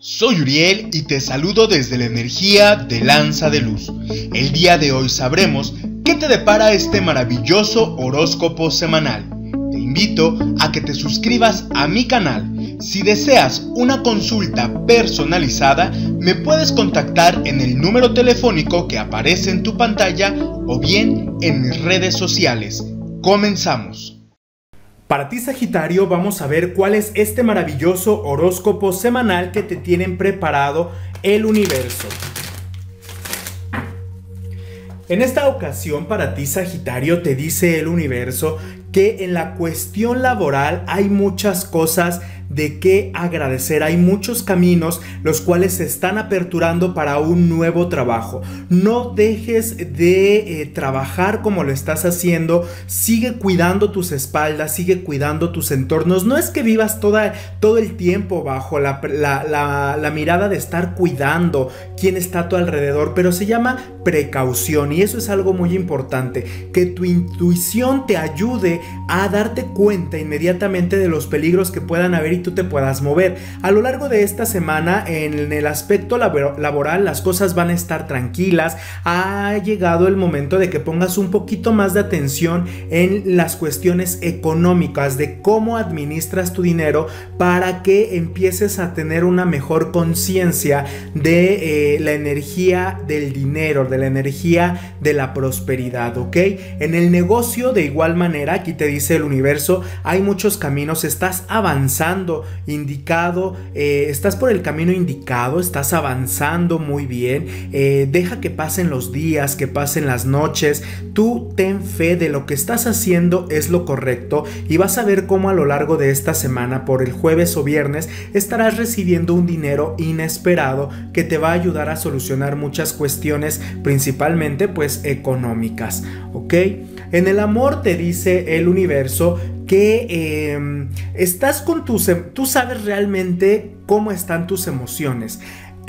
Soy Uriel y te saludo desde la energía de Lanza de Luz. El día de hoy sabremos qué te depara este maravilloso horóscopo semanal. Te invito a que te suscribas a mi canal. Si deseas una consulta personalizada, me puedes contactar en el número telefónico que aparece en tu pantalla o bien en mis redes sociales. Comenzamos. Para ti Sagitario vamos a ver cuál es este maravilloso horóscopo semanal que te tienen preparado el universo. En esta ocasión para ti Sagitario te dice el universo que en la cuestión laboral hay muchas cosas de qué agradecer. Hay muchos caminos los cuales se están aperturando para un nuevo trabajo. No dejes de eh, trabajar como lo estás haciendo. Sigue cuidando tus espaldas, sigue cuidando tus entornos. No es que vivas toda, todo el tiempo bajo la, la mirada de estar cuidando quién está a tu alrededor, pero se llama precaución y eso es algo muy importante. Que tu intuición te ayude a darte cuenta inmediatamente de los peligros que puedan haber tú te puedas mover. A lo largo de esta semana, en el aspecto laboral, las cosas van a estar tranquilas. Ha llegado el momento de que pongas un poquito más de atención en las cuestiones económicas, de cómo administras tu dinero para que empieces a tener una mejor conciencia de eh, la energía del dinero, de la energía de la prosperidad, ¿ok? En el negocio, de igual manera, aquí te dice el universo, hay muchos caminos, estás avanzando indicado, eh, estás por el camino indicado, estás avanzando muy bien, eh, deja que pasen los días, que pasen las noches, tú ten fe de lo que estás haciendo es lo correcto y vas a ver cómo a lo largo de esta semana, por el jueves o viernes, estarás recibiendo un dinero inesperado que te va a ayudar a solucionar muchas cuestiones, principalmente pues económicas, ¿ok? En el amor te dice el universo que em, estás con tus... Em, tú sabes realmente cómo están tus emociones.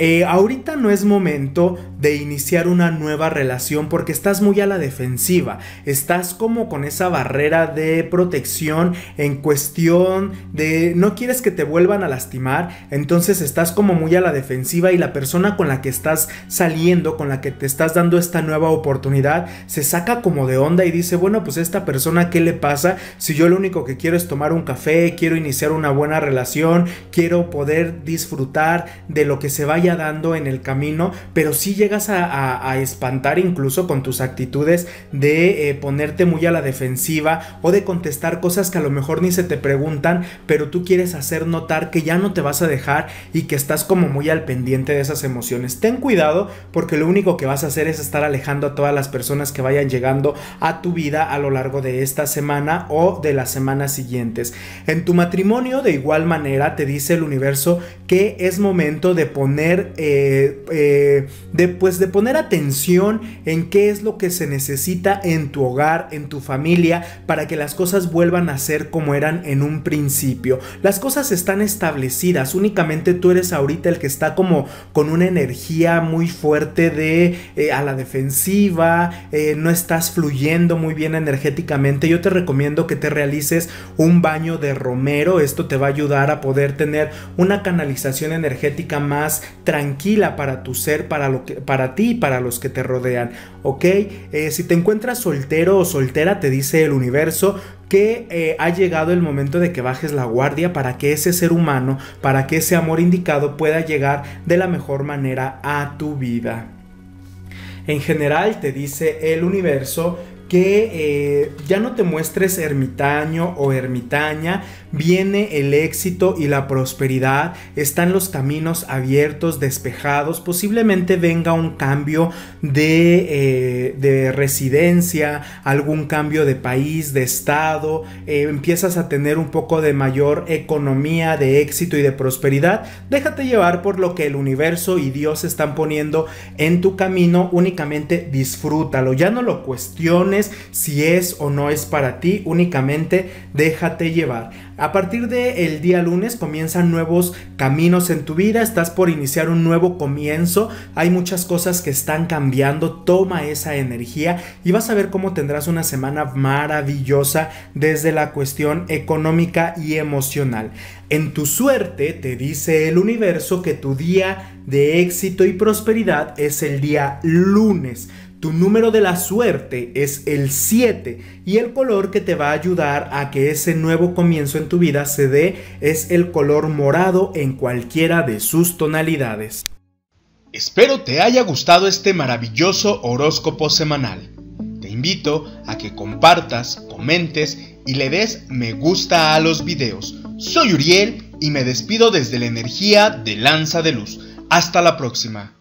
Eh, ahorita no es momento de iniciar una nueva relación porque estás muy a la defensiva, estás como con esa barrera de protección en cuestión de no quieres que te vuelvan a lastimar, entonces estás como muy a la defensiva y la persona con la que estás saliendo, con la que te estás dando esta nueva oportunidad, se saca como de onda y dice, bueno, pues esta persona, ¿qué le pasa? Si yo lo único que quiero es tomar un café, quiero iniciar una buena relación, quiero poder disfrutar de lo que se vaya dando en el camino, pero si llegas a, espantar incluso con tus actitudes de eh, ponerte muy a la defensiva o de contestar cosas que a lo mejor ni se te preguntan, pero tú quieres hacer notar que ya no te vas a dejar y que estás como muy al pendiente de esas emociones. Ten cuidado porque lo único que vas a hacer es estar alejando a todas las personas que vayan llegando a tu vida a lo largo de esta semana o de las semanas siguientes. En tu matrimonio de igual manera te dice el universo que es momento de poner eh, eh, de, pues, de poner atención en qué es lo que se necesita en tu hogar, en tu familia, para que las cosas vuelvan a ser como eran en un principio. Las cosas están establecidas, únicamente tú eres ahorita el que está como con una energía muy fuerte de eh, a la defensiva, no estás fluyendo muy bien energéticamente. Yo te recomiendo que te realices un baño de romero, esto te va a ayudar a poder tener una canalización energética más tranquila para tu ser, para, lo que, para ti y para los que te rodean, ¿ok? Eh, si te encuentras soltero o soltera, te dice el universo que eh, ha llegado el momento de que bajes la guardia para que ese ser humano, para que ese amor indicado pueda llegar de la mejor manera a tu vida. En general te dice el universo que eh, ya no te muestres ermitaño o ermitaña, viene el éxito y la prosperidad, están los caminos abiertos, despejados, posiblemente venga un cambio de, eh, residencia, algún cambio de país, de estado, eh, empiezas a tener un poco de mayor economía, de éxito y de prosperidad, déjate llevar por lo que el universo y Dios están poniendo en tu camino, únicamente disfrútalo, ya no lo cuestiones si es o no es para ti, únicamente déjate llevar. A partir del día lunes comienzan nuevos caminos en tu vida, estás por iniciar un nuevo comienzo, hay muchas cosas que están cambiando, toma esa energía y vas a ver cómo tendrás una semana maravillosa desde la cuestión económica y emocional. En tu suerte te dice el universo que tu día de éxito y prosperidad es el día lunes. Tu número de la suerte es el 7 y el color que te va a ayudar a que ese nuevo comienzo en tu vida se dé es el color morado en cualquiera de sus tonalidades. Espero te haya gustado este maravilloso horóscopo semanal. Te invito a que compartas, comentes y le des me gusta a los videos. Soy Uriel y me despido desde la energía de Lanza de Luz. Hasta la próxima.